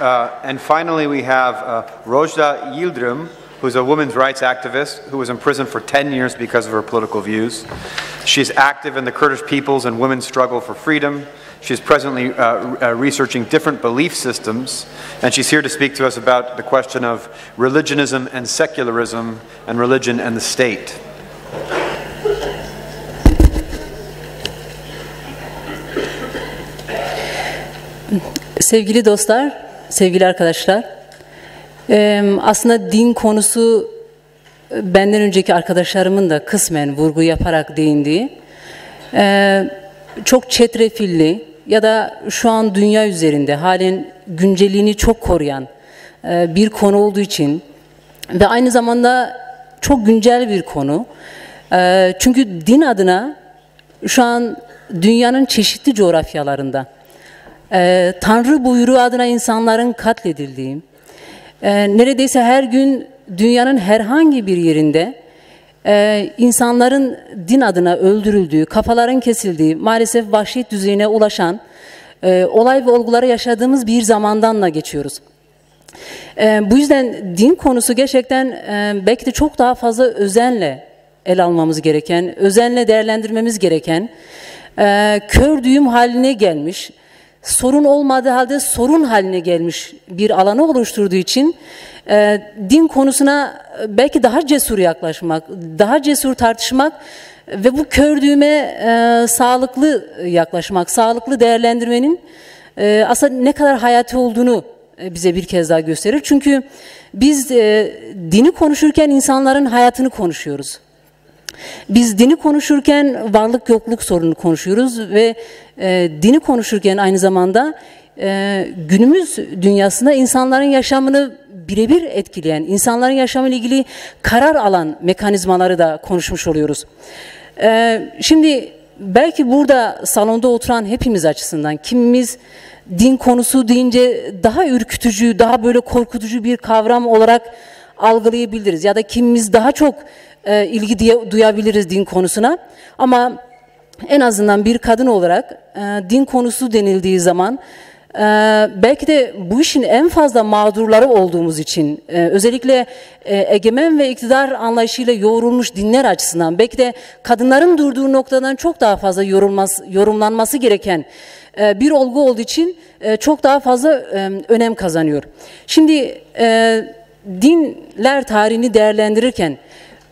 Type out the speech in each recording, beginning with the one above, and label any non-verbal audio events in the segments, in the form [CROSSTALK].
Uh, and finally, we have uh, Rojda Yildirim, who's a women's rights activist who was imprisoned for 10 years because of her political views. She's active in the Kurdish people's and women's struggle for freedom. She's presently uh, uh, researching different belief systems, and she's here to speak to us about the question of religionism and secularism, and religion and the state. Sevgili dostlar, sevgili arkadaşlar, aslında din konusu benden önceki arkadaşlarımın da kısmen vurgu yaparak değindiği, çok çetrefilli ya da şu an dünya üzerinde halen güncelliğini çok koruyan bir konu olduğu için ve aynı zamanda çok güncel bir konu. Çünkü din adına şu an dünyanın çeşitli coğrafyalarında e, Tanrı buyruğu adına insanların katledildiği, e, neredeyse her gün dünyanın herhangi bir yerinde e, insanların din adına öldürüldüğü, kafaların kesildiği, maalesef vahşet düzeyine ulaşan e, olay ve olguları yaşadığımız bir zamandan da geçiyoruz. E, bu yüzden din konusu gerçekten e, belki de çok daha fazla özenle el almamız gereken, özenle değerlendirmemiz gereken, e, kör düğüm haline gelmiş, sorun olmadığı halde sorun haline gelmiş bir alanı oluşturduğu için e, din konusuna belki daha cesur yaklaşmak, daha cesur tartışmak ve bu kördüğüme e, sağlıklı yaklaşmak, sağlıklı değerlendirmenin e, aslında ne kadar hayati olduğunu e, bize bir kez daha gösterir. Çünkü biz e, dini konuşurken insanların hayatını konuşuyoruz. Biz dini konuşurken varlık yokluk sorunu konuşuyoruz ve e, dini konuşurken aynı zamanda e, günümüz dünyasında insanların yaşamını birebir etkileyen, insanların yaşamıyla ilgili karar alan mekanizmaları da konuşmuş oluyoruz. E, şimdi belki burada salonda oturan hepimiz açısından kimimiz din konusu deyince daha ürkütücü, daha böyle korkutucu bir kavram olarak algılayabiliriz ya da kimimiz daha çok e, ilgi diye, duyabiliriz din konusuna. Ama en azından bir kadın olarak e, din konusu denildiği zaman e, belki de bu işin en fazla mağdurları olduğumuz için e, özellikle e, egemen ve iktidar anlayışıyla yoğrulmuş dinler açısından belki de kadınların durduğu noktadan çok daha fazla yorumlanması gereken e, bir olgu olduğu için e, çok daha fazla e, önem kazanıyor. Şimdi e, dinler tarihini değerlendirirken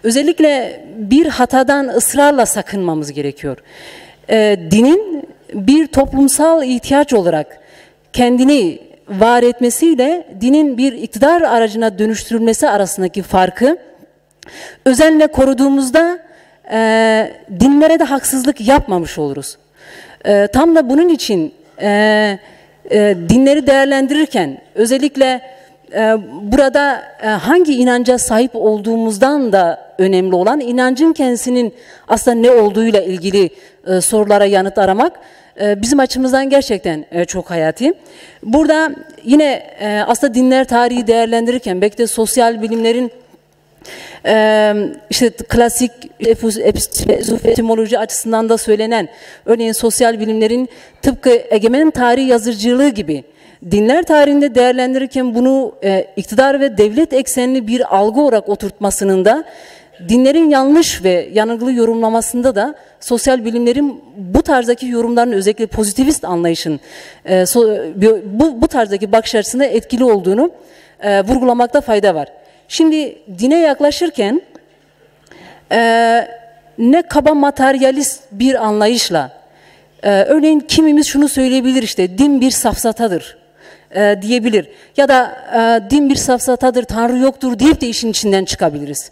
Özellikle bir hatadan ısrarla sakınmamız gerekiyor. E, dinin bir toplumsal ihtiyaç olarak kendini var etmesiyle dinin bir iktidar aracına dönüştürülmesi arasındaki farkı özenle koruduğumuzda e, dinlere de haksızlık yapmamış oluruz. E, tam da bunun için e, e, dinleri değerlendirirken özellikle ee, burada e, hangi inanca sahip olduğumuzdan da önemli olan inancın kendisinin aslında ne olduğuyla ilgili e, sorulara yanıt aramak e, bizim açımızdan gerçekten çok hayati. Burada yine aslında dinler tarihi değerlendirirken belki de sosyal bilimlerin işte klasik epistemoloji açısından da söylenen örneğin sosyal bilimlerin tıpkı egemen tarih yazıcılığı gibi dinler tarihinde değerlendirirken bunu e, iktidar ve devlet eksenli bir algı olarak oturtmasının da dinlerin yanlış ve yanılgılı yorumlamasında da sosyal bilimlerin bu tarzdaki yorumların özellikle pozitivist anlayışın e, so, bu, bu tarzdaki bakış açısında etkili olduğunu e, vurgulamakta fayda var. Şimdi dine yaklaşırken e, ne kaba materyalist bir anlayışla e, örneğin kimimiz şunu söyleyebilir işte din bir safsatadır e, diyebilir. Ya da e, din bir safsatadır, Tanrı yoktur deyip de işin içinden çıkabiliriz.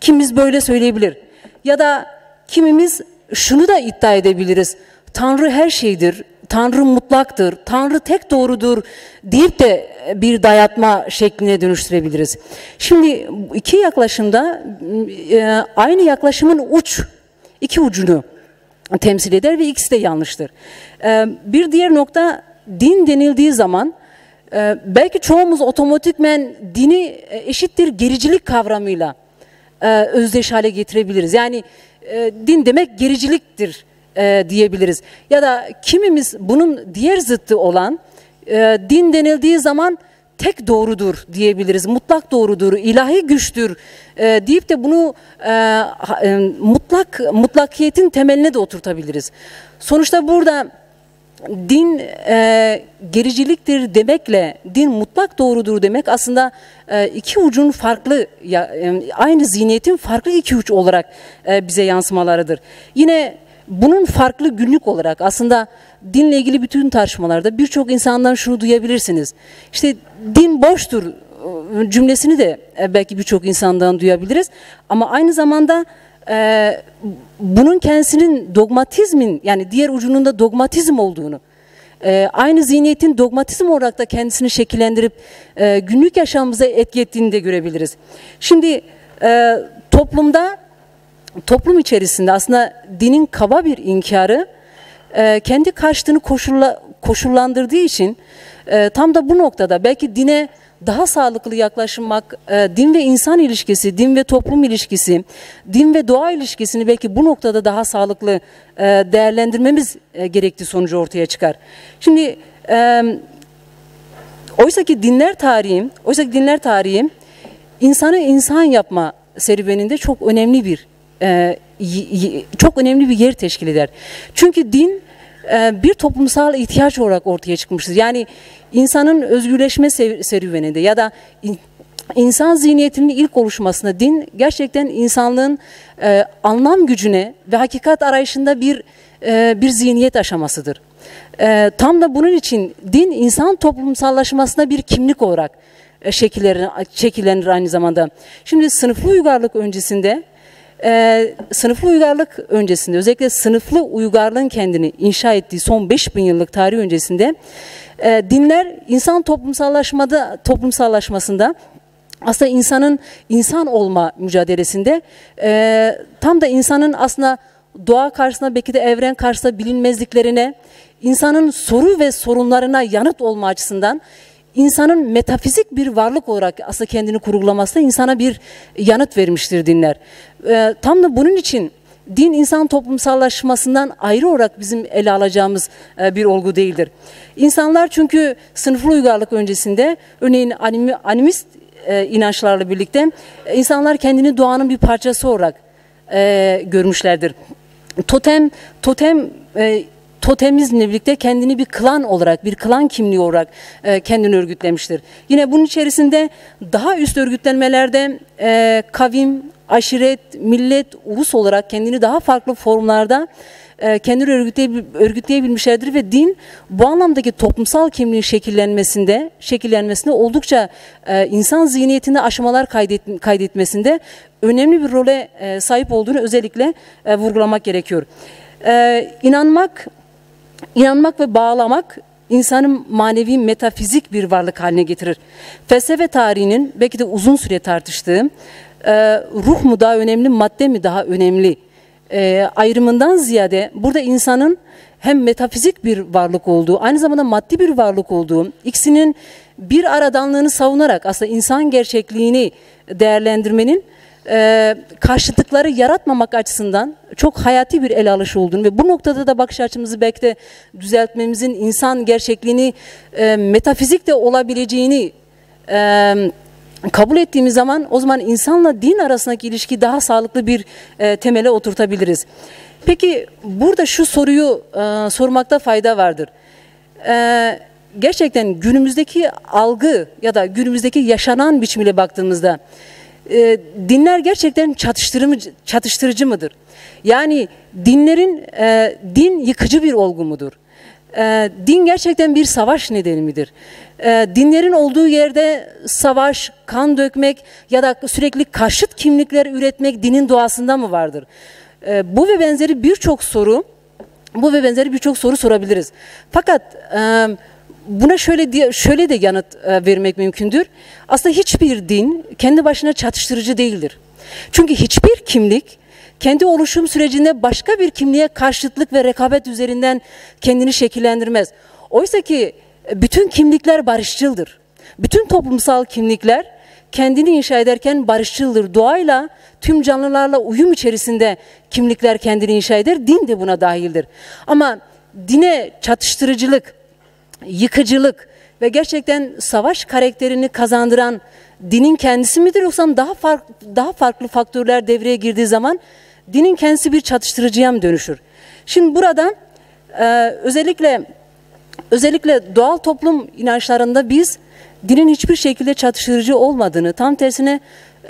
Kimimiz böyle söyleyebilir. Ya da kimimiz şunu da iddia edebiliriz. Tanrı her şeydir, Tanrı mutlaktır, Tanrı tek doğrudur deyip de bir dayatma şekline dönüştürebiliriz. Şimdi iki yaklaşımda e, aynı yaklaşımın uç, iki ucunu temsil eder ve ikisi de yanlıştır. E, bir diğer nokta din denildiği zaman e, belki çoğumuz otomatikmen dini e, eşittir gericilik kavramıyla e, özdeş hale getirebiliriz. Yani e, din demek gericiliktir e, diyebiliriz. Ya da kimimiz bunun diğer zıttı olan e, din denildiği zaman tek doğrudur diyebiliriz. Mutlak doğrudur, ilahi güçtür e, deyip de bunu mutlak mutlakiyetin temeline de oturtabiliriz. Sonuçta burada din e, gericiliktir demekle din mutlak doğrudur demek aslında e, iki ucun farklı ya, e, aynı zihniyetin farklı iki uç olarak e, bize yansımalarıdır. Yine bunun farklı günlük olarak aslında dinle ilgili bütün tartışmalarda birçok insandan şunu duyabilirsiniz. İşte din boştur e, cümlesini de e, belki birçok insandan duyabiliriz ama aynı zamanda e, bunun kendisinin dogmatizmin yani diğer ucunun da dogmatizm olduğunu e, aynı zihniyetin dogmatizm olarak da kendisini şekillendirip e, günlük yaşamımıza etki ettiğini de görebiliriz. Şimdi e, toplumda toplum içerisinde aslında dinin kaba bir inkarı e, kendi karşıtını koşulla, koşullandırdığı için e, tam da bu noktada belki dine daha sağlıklı yaklaşmak, e, din ve insan ilişkisi, din ve toplum ilişkisi, din ve doğa ilişkisini belki bu noktada daha sağlıklı e, değerlendirmemiz e, gerektiği sonucu ortaya çıkar. Şimdi e, oysa ki dinler tarihi, oysa ki dinler tarihi insanı insan yapma serüveninde çok önemli bir e, çok önemli bir yer teşkil eder. Çünkü din bir toplumsal ihtiyaç olarak ortaya çıkmıştır. Yani insanın özgürleşme serüveninde ya da in- insan zihniyetinin ilk oluşmasında din gerçekten insanlığın e, anlam gücüne ve hakikat arayışında bir e, bir zihniyet aşamasıdır. E, tam da bunun için din insan toplumsallaşmasına bir kimlik olarak şekillenir aynı zamanda. Şimdi sınıflı uygarlık öncesinde e, sınıflı uygarlık öncesinde özellikle sınıflı uygarlığın kendini inşa ettiği son 5000 yıllık tarih öncesinde e, dinler insan toplumsallaşmada toplumsallaşmasında aslında insanın insan olma mücadelesinde e, tam da insanın aslında doğa karşısında belki de evren karşısında bilinmezliklerine insanın soru ve sorunlarına yanıt olma açısından insanın metafizik bir varlık olarak aslında kendini kurgulamasına insana bir yanıt vermiştir dinler. Ee, tam da bunun için din insan toplumsallaşmasından ayrı olarak bizim ele alacağımız e, bir olgu değildir. İnsanlar çünkü sınıflı uygarlık öncesinde örneğin animi, animist e, inançlarla birlikte e, insanlar kendini doğanın bir parçası olarak e, görmüşlerdir. Totem totem e, totemizmle birlikte kendini bir klan olarak, bir klan kimliği olarak e, kendini örgütlemiştir. Yine bunun içerisinde daha üst örgütlenmelerde e, kavim, aşiret, millet, ulus olarak kendini daha farklı formlarda e, kendini örgütleye- örgütleyebilmişlerdir ve din bu anlamdaki toplumsal kimliğin şekillenmesinde şekillenmesinde oldukça e, insan zihniyetinde aşamalar kaydet, kaydetmesinde önemli bir role e, sahip olduğunu özellikle e, vurgulamak gerekiyor. E, inanmak İnanmak ve bağlamak insanın manevi metafizik bir varlık haline getirir. Felsefe tarihinin belki de uzun süre tartıştığı e, ruh mu daha önemli, madde mi daha önemli e, ayrımından ziyade burada insanın hem metafizik bir varlık olduğu, aynı zamanda maddi bir varlık olduğu, ikisinin bir aradanlığını savunarak aslında insan gerçekliğini değerlendirmenin e, karşıtlıkları yaratmamak açısından çok hayati bir ele alış olduğunu ve bu noktada da bakış açımızı belki de düzeltmemizin insan gerçekliğini e, metafizik de olabileceğini e, kabul ettiğimiz zaman o zaman insanla din arasındaki ilişki daha sağlıklı bir e, temele oturtabiliriz. Peki burada şu soruyu e, sormakta fayda vardır. E, gerçekten günümüzdeki algı ya da günümüzdeki yaşanan biçimiyle baktığımızda e, dinler gerçekten çatıştırıcı, çatıştırıcı mıdır? Yani dinlerin e, din yıkıcı bir olgu mudur? E, din gerçekten bir savaş nedeni midir? E, dinlerin olduğu yerde savaş, kan dökmek ya da sürekli karşıt kimlikler üretmek dinin doğasında mı vardır? E, bu ve benzeri birçok soru, bu ve benzeri birçok soru sorabiliriz. Fakat e, buna şöyle diye şöyle de yanıt e, vermek mümkündür. Aslında hiçbir din kendi başına çatıştırıcı değildir. Çünkü hiçbir kimlik kendi oluşum sürecinde başka bir kimliğe karşıtlık ve rekabet üzerinden kendini şekillendirmez. Oysa ki e, bütün kimlikler barışçıldır. Bütün toplumsal kimlikler kendini inşa ederken barışçıldır. Doğayla, tüm canlılarla uyum içerisinde kimlikler kendini inşa eder. Din de buna dahildir. Ama dine çatıştırıcılık, yıkıcılık, ve gerçekten savaş karakterini kazandıran dinin kendisi midir yoksa daha farklı daha farklı faktörler devreye girdiği zaman dinin kendisi bir çatıştırıcıya mı dönüşür? Şimdi burada e, özellikle özellikle doğal toplum inançlarında biz dinin hiçbir şekilde çatıştırıcı olmadığını, tam tersine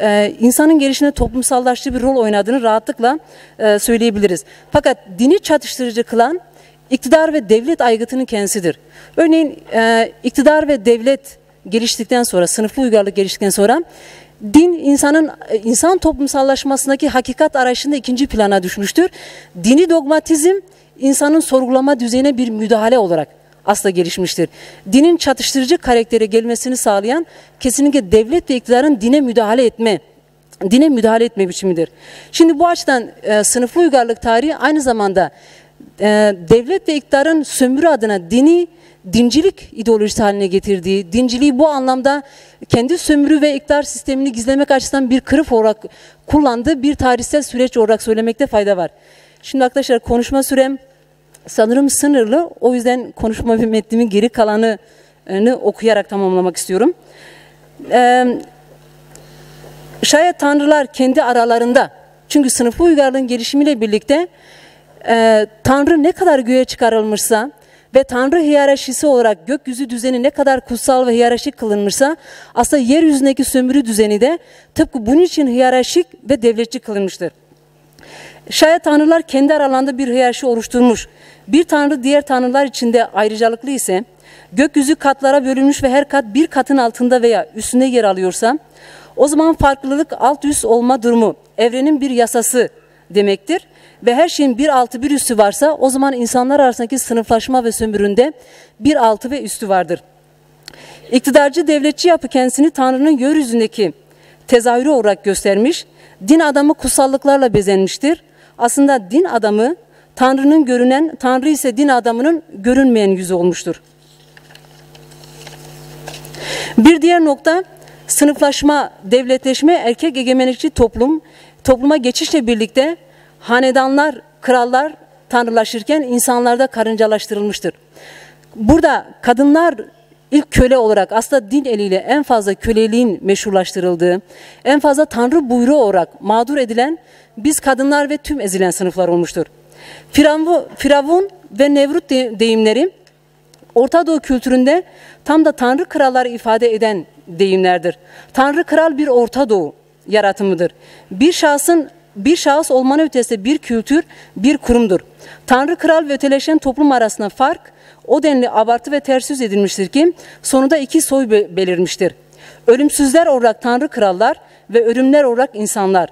e, insanın gelişine toplumsallaştığı bir rol oynadığını rahatlıkla e, söyleyebiliriz. Fakat dini çatıştırıcı kılan iktidar ve devlet aygıtının kendisidir. Örneğin e, iktidar ve devlet geliştikten sonra, sınıflı uygarlık geliştikten sonra din insanın e, insan toplumsallaşmasındaki hakikat arayışında ikinci plana düşmüştür. Dini dogmatizm insanın sorgulama düzeyine bir müdahale olarak asla gelişmiştir. Dinin çatıştırıcı karaktere gelmesini sağlayan kesinlikle devlet ve iktidarın dine müdahale etme dine müdahale etme biçimidir. Şimdi bu açıdan e, sınıflı uygarlık tarihi aynı zamanda e, devlet ve iktidarın sömürü adına dini dincilik ideolojisi haline getirdiği, dinciliği bu anlamda kendi sömürü ve iktidar sistemini gizlemek açısından bir kırıf olarak kullandığı bir tarihsel süreç olarak söylemekte fayda var. Şimdi arkadaşlar konuşma sürem sanırım sınırlı. O yüzden konuşma [LAUGHS] ve metnimin geri kalanını okuyarak tamamlamak istiyorum. Ee, şayet tanrılar kendi aralarında, çünkü sınıflı uygarlığın gelişimiyle birlikte e, tanrı ne kadar göğe çıkarılmışsa ve tanrı hiyerarşisi olarak gökyüzü düzeni ne kadar kutsal ve hiyerarşik kılınmışsa aslında yeryüzündeki sömürü düzeni de tıpkı bunun için hiyerarşik ve devletçi kılınmıştır. Şayet tanrılar kendi aralarında bir hiyerarşi oluşturmuş, bir tanrı diğer tanrılar içinde ayrıcalıklı ise, gökyüzü katlara bölünmüş ve her kat bir katın altında veya üstünde yer alıyorsa, o zaman farklılık alt üst olma durumu evrenin bir yasası demektir. Ve her şeyin bir altı bir üstü varsa o zaman insanlar arasındaki sınıflaşma ve sömüründe bir altı ve üstü vardır. İktidarcı devletçi yapı kendisini Tanrı'nın yeryüzündeki tezahürü olarak göstermiş, din adamı kutsallıklarla bezenmiştir. Aslında din adamı Tanrı'nın görünen, Tanrı ise din adamının görünmeyen yüzü olmuştur. Bir diğer nokta sınıflaşma, devletleşme, erkek egemenlikçi toplum, topluma geçişle birlikte hanedanlar, krallar tanrılaşırken insanlarda karıncalaştırılmıştır. Burada kadınlar ilk köle olarak aslında din eliyle en fazla köleliğin meşrulaştırıldığı, en fazla tanrı buyruğu olarak mağdur edilen biz kadınlar ve tüm ezilen sınıflar olmuştur. Firavun ve Nevrut deyimleri Orta Doğu kültüründe tam da tanrı kralları ifade eden deyimlerdir. Tanrı kral bir Orta Doğu yaratımıdır. Bir şahsın bir şahıs olmanın ötesi bir kültür, bir kurumdur. Tanrı kral ve öteleşen toplum arasında fark o denli abartı ve ters yüz edilmiştir ki sonunda iki soy belirmiştir. Ölümsüzler olarak tanrı krallar ve ölümler olarak insanlar.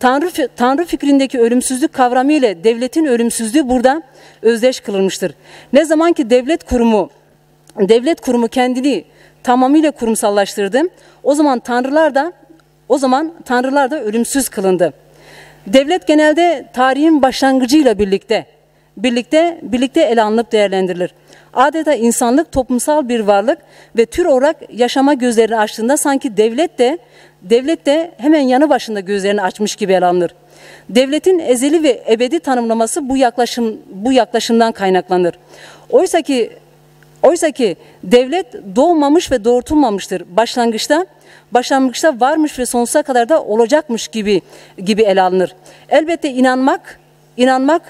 Tanrı, Tanrı fikrindeki ölümsüzlük kavramı ile devletin ölümsüzlüğü burada özdeş kılınmıştır. Ne zaman ki devlet kurumu devlet kurumu kendini tamamıyla kurumsallaştırdı. O zaman tanrılar da o zaman tanrılar da ölümsüz kılındı. Devlet genelde tarihin başlangıcıyla birlikte birlikte birlikte ele alınıp değerlendirilir. Adeta insanlık toplumsal bir varlık ve tür olarak yaşama gözlerini açtığında sanki devlet de devlet de hemen yanı başında gözlerini açmış gibi ele alınır. Devletin ezeli ve ebedi tanımlaması bu yaklaşım bu yaklaşımdan kaynaklanır. Oysa ki oysa ki devlet doğmamış ve doğurtulmamıştır. Başlangıçta başlangıçta varmış ve sonsuza kadar da olacakmış gibi gibi ele alınır. Elbette inanmak, inanmak,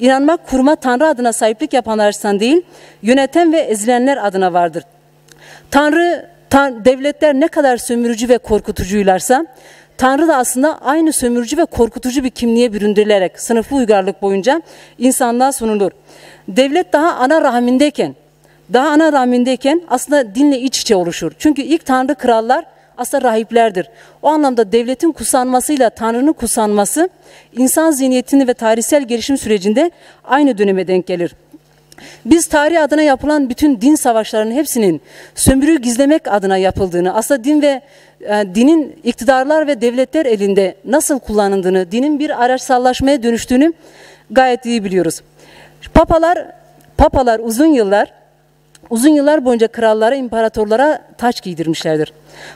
inanmak kurma Tanrı adına sahiplik yapanlar açısından değil, yöneten ve ezilenler adına vardır. Tanrı, tan devletler ne kadar sömürücü ve korkutucuylarsa, Tanrı da aslında aynı sömürücü ve korkutucu bir kimliğe büründürülerek sınıflı uygarlık boyunca insanlığa sunulur. Devlet daha ana rahmindeyken, daha ana rahmindeyken aslında dinle iç içe oluşur. Çünkü ilk Tanrı krallar aslında rahiplerdir. O anlamda devletin kutsanmasıyla Tanrı'nın kutsanması insan zihniyetini ve tarihsel gelişim sürecinde aynı döneme denk gelir. Biz tarih adına yapılan bütün din savaşlarının hepsinin sömürüyü gizlemek adına yapıldığını, aslında din ve e, dinin iktidarlar ve devletler elinde nasıl kullanıldığını, dinin bir araçsallaşmaya dönüştüğünü gayet iyi biliyoruz. Papalar, papalar uzun yıllar uzun yıllar boyunca krallara, imparatorlara taç giydirmişlerdir.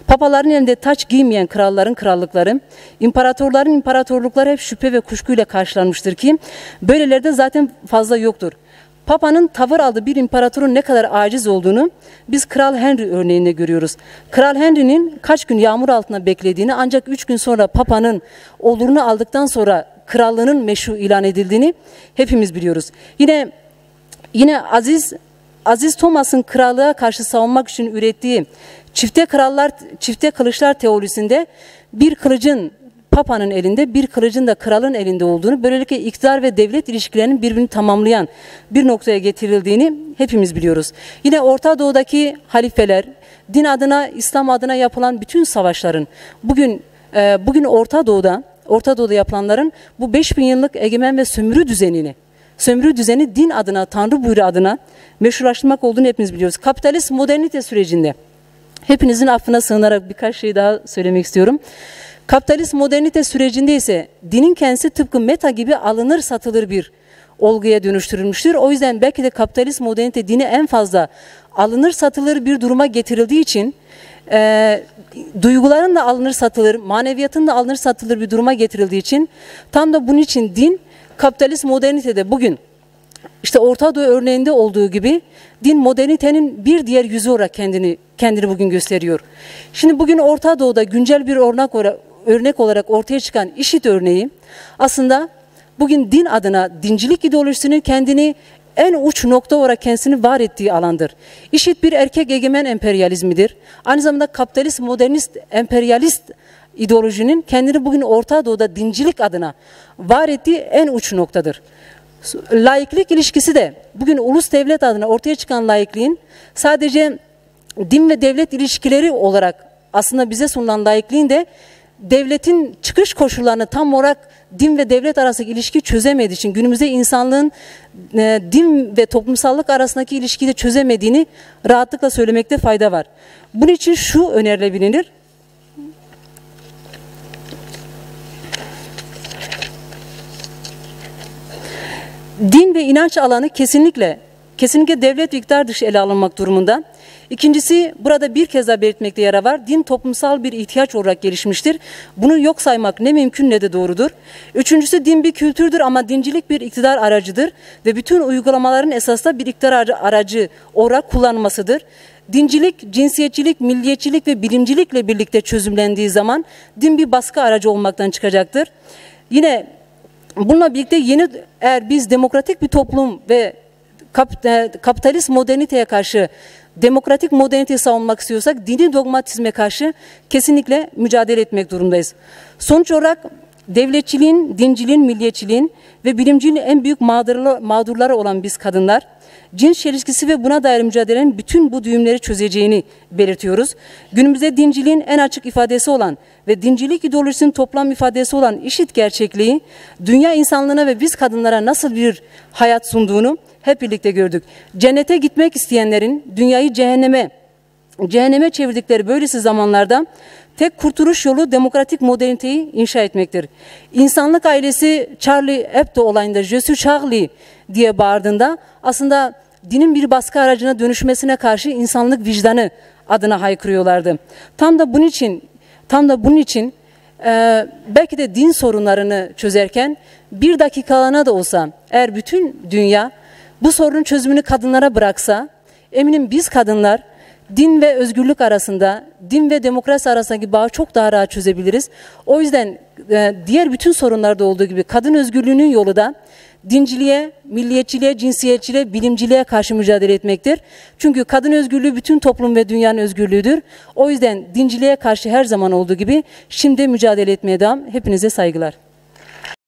Papaların elinde taç giymeyen kralların krallıkları, imparatorların imparatorlukları hep şüphe ve kuşkuyla karşılanmıştır ki böylelerde zaten fazla yoktur. Papa'nın tavır aldığı bir imparatorun ne kadar aciz olduğunu biz Kral Henry örneğinde görüyoruz. Kral Henry'nin kaç gün yağmur altında beklediğini ancak üç gün sonra Papa'nın olurunu aldıktan sonra krallığının meşru ilan edildiğini hepimiz biliyoruz. Yine yine Aziz Aziz Thomas'ın krallığa karşı savunmak için ürettiği çifte krallar çifte kılıçlar teorisinde bir kılıcın Papa'nın elinde bir kılıcın da kralın elinde olduğunu böylelikle iktidar ve devlet ilişkilerinin birbirini tamamlayan bir noktaya getirildiğini hepimiz biliyoruz. Yine Orta Doğu'daki halifeler din adına İslam adına yapılan bütün savaşların bugün e, bugün Orta Doğu'da Orta Doğu'da yapılanların bu 5000 yıllık egemen ve sömürü düzenini sömürü düzeni din adına, Tanrı buyruğu adına meşrulaştırmak olduğunu hepimiz biliyoruz. Kapitalist modernite sürecinde hepinizin affına sığınarak birkaç şey daha söylemek istiyorum. Kapitalist modernite sürecinde ise dinin kendisi tıpkı meta gibi alınır satılır bir olguya dönüştürülmüştür. O yüzden belki de kapitalist modernite dini en fazla alınır satılır bir duruma getirildiği için e, duyguların da alınır satılır, maneviyatın da alınır satılır bir duruma getirildiği için tam da bunun için din kapitalist modernitede bugün işte Orta Doğu örneğinde olduğu gibi din modernitenin bir diğer yüzü olarak kendini kendini bugün gösteriyor. Şimdi bugün Orta Doğu'da güncel bir örnek olarak, örnek olarak ortaya çıkan IŞİD örneği aslında bugün din adına dincilik ideolojisinin kendini en uç nokta olarak kendisini var ettiği alandır. IŞİD bir erkek egemen emperyalizmidir. Aynı zamanda kapitalist, modernist, emperyalist ideolojinin kendini bugün Orta Doğu'da dincilik adına var ettiği en uç noktadır. Laiklik ilişkisi de bugün ulus devlet adına ortaya çıkan laikliğin sadece din ve devlet ilişkileri olarak aslında bize sunulan laikliğin de devletin çıkış koşullarını tam olarak din ve devlet arasındaki ilişki çözemediği için günümüzde insanlığın e, din ve toplumsallık arasındaki ilişkiyi de çözemediğini rahatlıkla söylemekte fayda var. Bunun için şu önerilebilir. Din ve inanç alanı kesinlikle kesinlikle devlet iktidar dışı ele alınmak durumunda. İkincisi burada bir kez daha belirtmekte yara var. Din toplumsal bir ihtiyaç olarak gelişmiştir. Bunu yok saymak ne mümkün ne de doğrudur. Üçüncüsü din bir kültürdür ama dincilik bir iktidar aracıdır ve bütün uygulamaların esasında bir iktidar aracı olarak kullanılmasıdır. Dincilik, cinsiyetçilik, milliyetçilik ve bilimcilikle birlikte çözümlendiği zaman din bir baskı aracı olmaktan çıkacaktır. Yine bununla birlikte yeni eğer biz demokratik bir toplum ve e, kapitalist moderniteye karşı demokratik moderniteyi savunmak istiyorsak dini dogmatizme karşı kesinlikle mücadele etmek durumdayız. Sonuç olarak devletçiliğin, dinciliğin, milliyetçiliğin ve bilimciliğin en büyük mağdurları, olan biz kadınlar cins çelişkisi ve buna dair mücadelenin bütün bu düğümleri çözeceğini belirtiyoruz. Günümüzde dinciliğin en açık ifadesi olan ve dincilik ideolojisinin toplam ifadesi olan işit gerçekliği dünya insanlığına ve biz kadınlara nasıl bir hayat sunduğunu hep birlikte gördük. Cennete gitmek isteyenlerin dünyayı cehenneme cehenneme çevirdikleri böylesi zamanlarda tek kurtuluş yolu demokratik moderniteyi inşa etmektir. İnsanlık ailesi Charlie Hebdo olayında Je Charlie diye bağırdığında aslında dinin bir baskı aracına dönüşmesine karşı insanlık vicdanı adına haykırıyorlardı. Tam da bunun için tam da bunun için e, belki de din sorunlarını çözerken bir dakikalığına da olsa eğer bütün dünya bu sorunun çözümünü kadınlara bıraksa eminim biz kadınlar din ve özgürlük arasında, din ve demokrasi arasındaki bağı çok daha rahat çözebiliriz. O yüzden e, diğer bütün sorunlarda olduğu gibi kadın özgürlüğünün yolu da dinciliğe, milliyetçiliğe, cinsiyetçiliğe, bilimciliğe karşı mücadele etmektir. Çünkü kadın özgürlüğü bütün toplum ve dünyanın özgürlüğüdür. O yüzden dinciliğe karşı her zaman olduğu gibi şimdi mücadele etmeye devam. Hepinize saygılar.